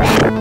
right.